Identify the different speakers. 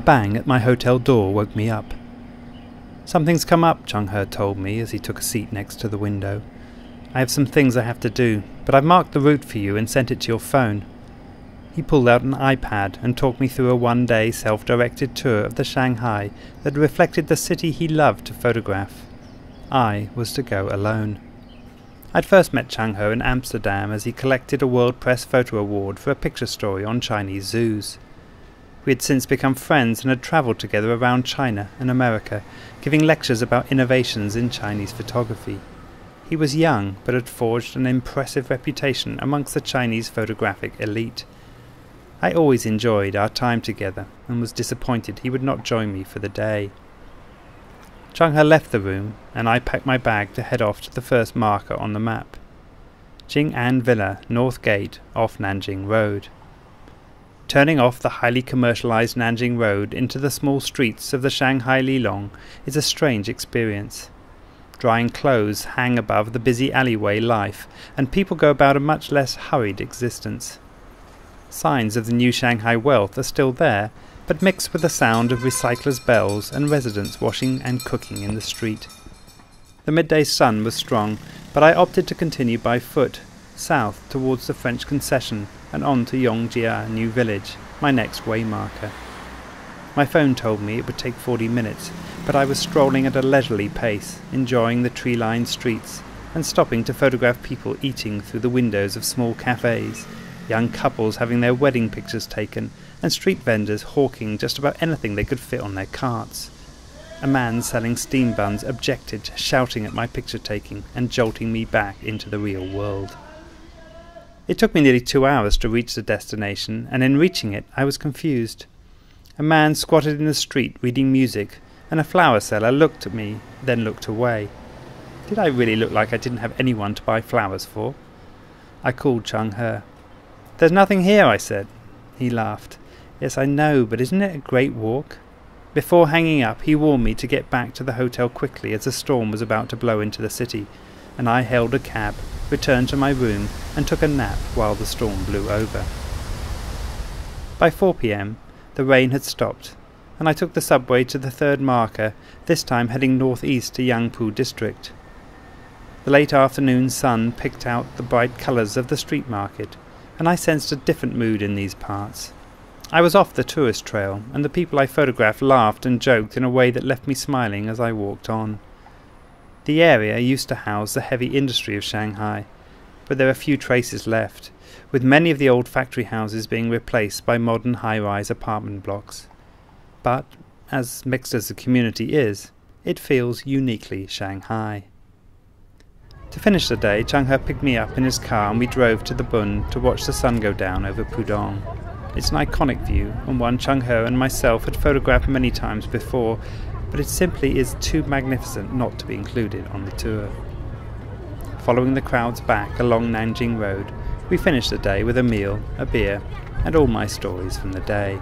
Speaker 1: bang at my hotel door woke me up. Something's come up, Chang He told me as he took a seat next to the window. I have some things I have to do, but I've marked the route for you and sent it to your phone. He pulled out an iPad and talked me through a one day self directed tour of the Shanghai that reflected the city he loved to photograph. I was to go alone. I'd first met Chang He in Amsterdam as he collected a World Press Photo Award for a picture story on Chinese zoos. We had since become friends and had travelled together around China and America, giving lectures about innovations in Chinese photography. He was young, but had forged an impressive reputation amongst the Chinese photographic elite. I always enjoyed our time together and was disappointed he would not join me for the day. Chang He left the room, and I packed my bag to head off to the first marker on the map. Jing An Villa, North Gate, off Nanjing Road. Turning off the highly commercialized Nanjing Road into the small streets of the Shanghai Lilong is a strange experience. Drying clothes hang above the busy alleyway life, and people go about a much less hurried existence. Signs of the new Shanghai wealth are still there, but mixed with the sound of recyclers' bells and residents washing and cooking in the street. The midday sun was strong, but I opted to continue by foot, south towards the French concession and on to Yongjia New Village, my next waymarker. My phone told me it would take 40 minutes, but I was strolling at a leisurely pace, enjoying the tree lined streets, and stopping to photograph people eating through the windows of small cafes, young couples having their wedding pictures taken, and street vendors hawking just about anything they could fit on their carts. A man selling steam buns objected, shouting at my picture taking and jolting me back into the real world. It took me nearly two hours to reach the destination, and in reaching it, I was confused. A man squatted in the street reading music, and a flower seller looked at me, then looked away. Did I really look like I didn't have anyone to buy flowers for? I called Chang He. There's nothing here, I said. He laughed. Yes, I know, but isn't it a great walk? Before hanging up, he warned me to get back to the hotel quickly as the storm was about to blow into the city, and I hailed a cab returned to my room, and took a nap while the storm blew over. By 4 pm, the rain had stopped, and I took the subway to the third marker, this time heading northeast to Yangpu district. The late afternoon sun picked out the bright colours of the street market, and I sensed a different mood in these parts. I was off the tourist trail, and the people I photographed laughed and joked in a way that left me smiling as I walked on. The area used to house the heavy industry of Shanghai, but there are few traces left, with many of the old factory houses being replaced by modern high rise apartment blocks. But, as mixed as the community is, it feels uniquely Shanghai. To finish the day, Chang He picked me up in his car and we drove to the Bund to watch the sun go down over Pudong. It's an iconic view, and one Chang He and myself had photographed many times before, but it simply is too magnificent not to be included on the tour. Following the crowds back along Nanjing Road, we finished the day with a meal, a beer, and all my stories from the day.